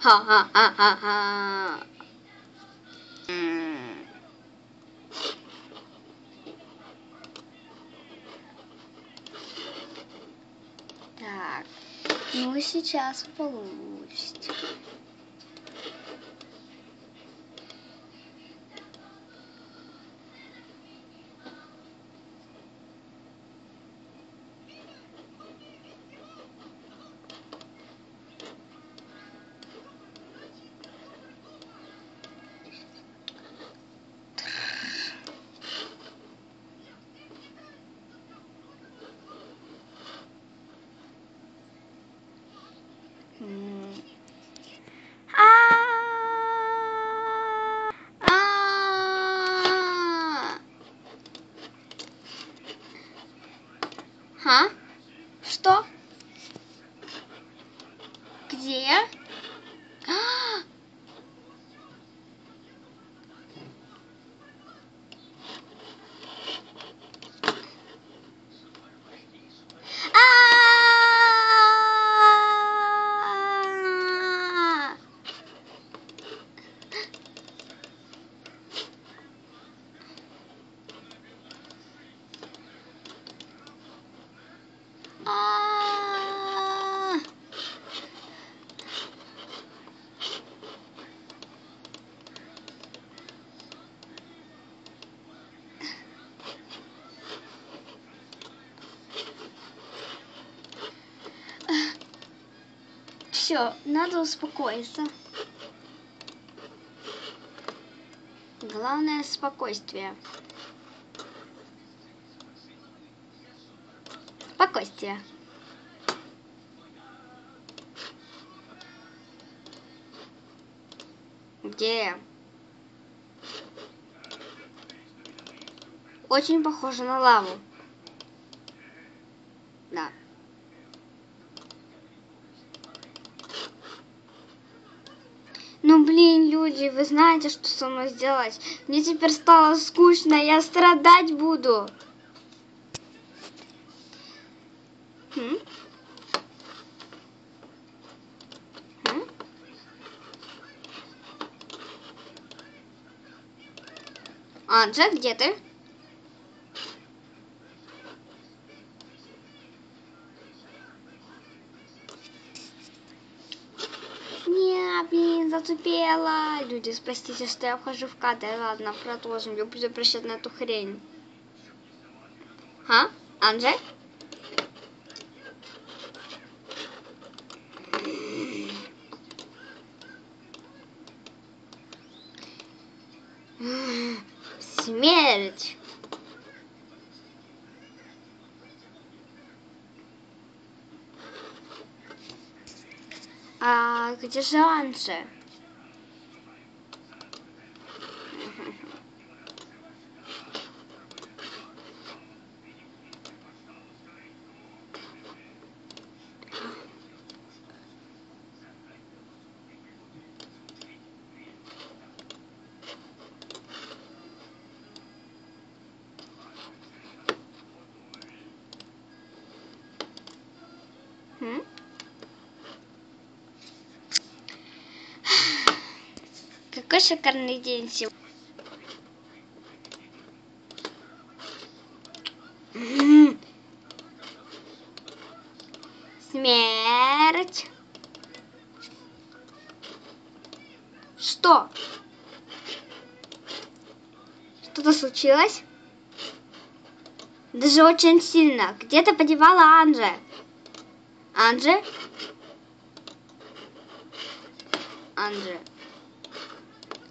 Так, ну сейчас получится. Где? А! А! А! Все, надо успокоиться. Главное спокойствие. Спокойствие. Где? Очень похоже на лаву. Да. Ну блин, люди, вы знаете, что со мной сделать? Мне теперь стало скучно, я страдать буду. М? М? Анджа, где ты? Затупела. Люди, простите, что я вхожу в кадр. Ладно, продолжим. Я буду прощать на эту хрень. А? Анже? Смерть. А где же Анже? Какой шикарный день сегодня. Смерть. Что? Что-то случилось? Даже очень сильно. Где ты подевала Анже? Анже? Анже.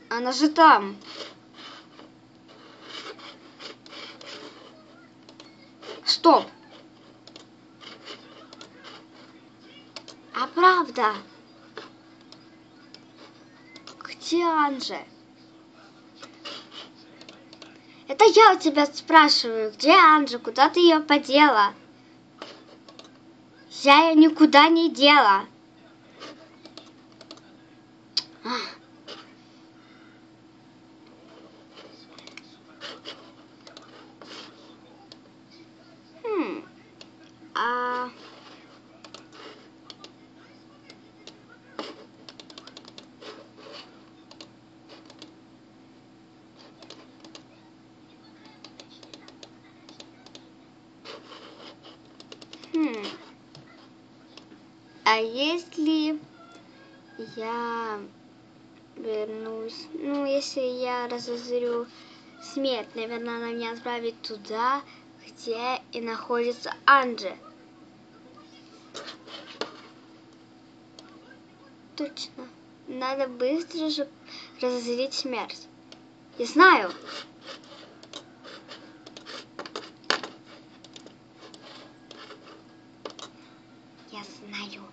Она же там. Стоп. А правда? Где Анже? Это я у тебя спрашиваю, где Анжа, куда ты ее подела? Я ее никуда не дела. Ах. Хм. А... А если я вернусь, ну, если я разозрю смерть, наверное, она меня отправит туда, где и находится Анджи. Точно. Надо быстро же разозлить смерть. Я знаю. Я знаю.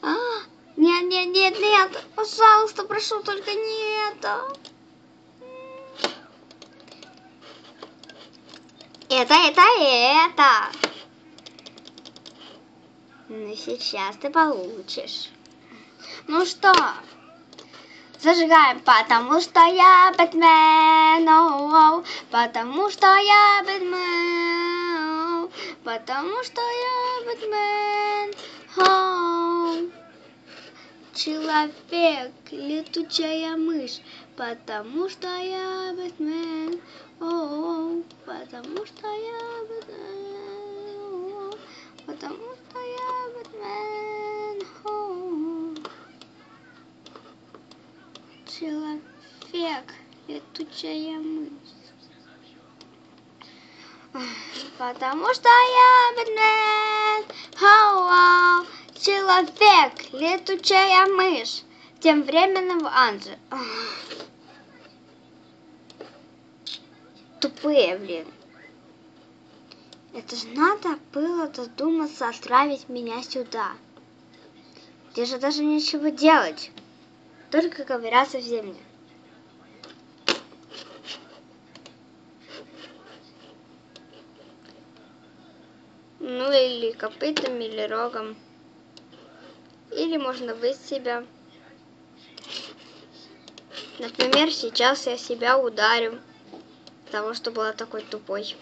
А, нет, нет, нет, нет. Пожалуйста, прошу, только не это. Это, это, это. Ну, сейчас ты получишь. Ну что, зажигаем, потому что я Бэтмен, оу, оу, потому что я Бэтмен, потому что я Бэтмен, оу. Человек, летучая мышь, потому что я Бэтмен, оу, потому что я Бэтмен, оу, потому что я Бэтмен, оу. Человек, летучая мышь. Потому что я Бэтмен, оу, человек, летучая мышь. Тем временем в Анже. Тупые, блин. Это же надо было додуматься отправить меня сюда. Где же даже нечего делать. Только ковыряться в земле. Ну или копытом, или рогом. Или можно быть себя. Например, сейчас я себя ударю. Потому что была такой тупой.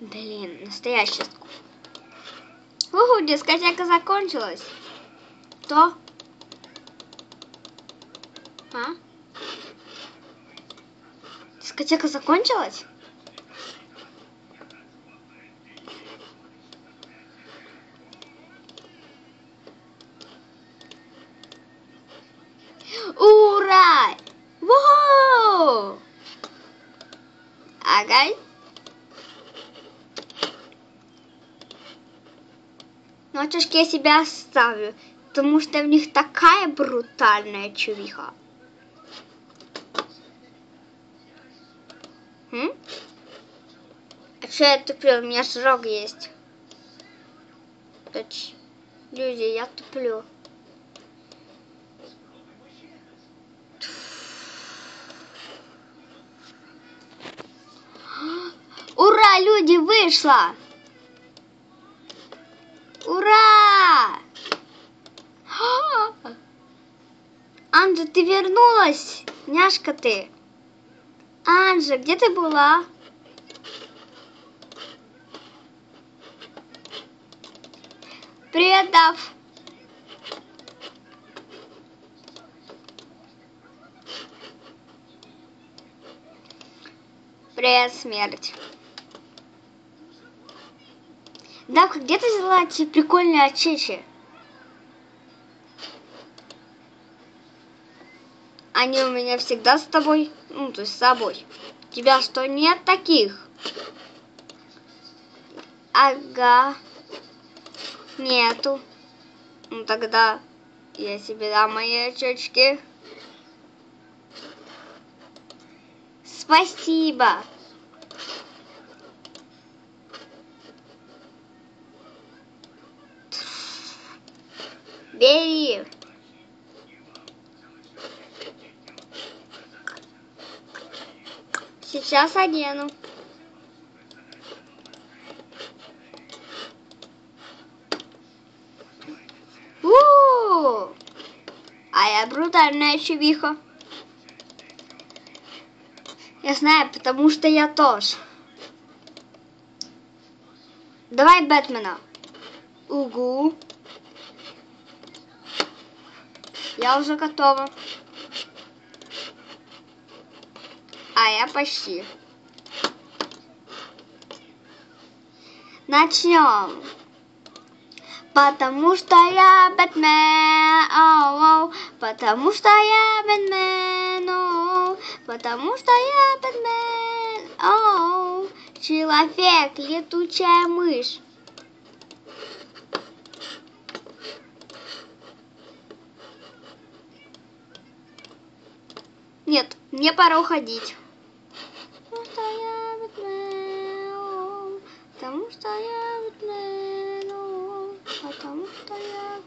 Блин, настоящая скука. Уху, дискотека закончилась. Что? А? Дискотека закончилась? Ура! Воу! Ага. Но очки я себя оставлю, потому что в них такая брутальная чувиха. Что я туплю? У меня срок есть. Точ. Люди, я туплю. Ура, люди, вышла! Ура! Анжа, ты вернулась? Няшка ты. Анжа, где ты была? Привет, смерть. Давка, где ты взяла эти прикольные очечи? Они у меня всегда с тобой, ну, то есть с собой. У тебя что, нет таких? Ага. Нету. Ну, тогда я себе дам мои очечки. Спасибо. Бери. Сейчас одену. У-у-у! А я брутальная чувиха. Я знаю, потому что я тоже. Давай Бэтмена. Угу. Я уже готова. А я почти. Начнем. Потому что я Бэтмен, оу, оу, потому что я Бэтмен, оу, потому что я Бэтмен, оу, человек, летучая мышь. Нет, мне пора уходить. Потому что я Бэтмен, оу, потому что я.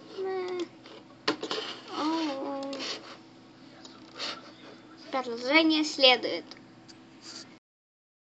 Продолжение следует.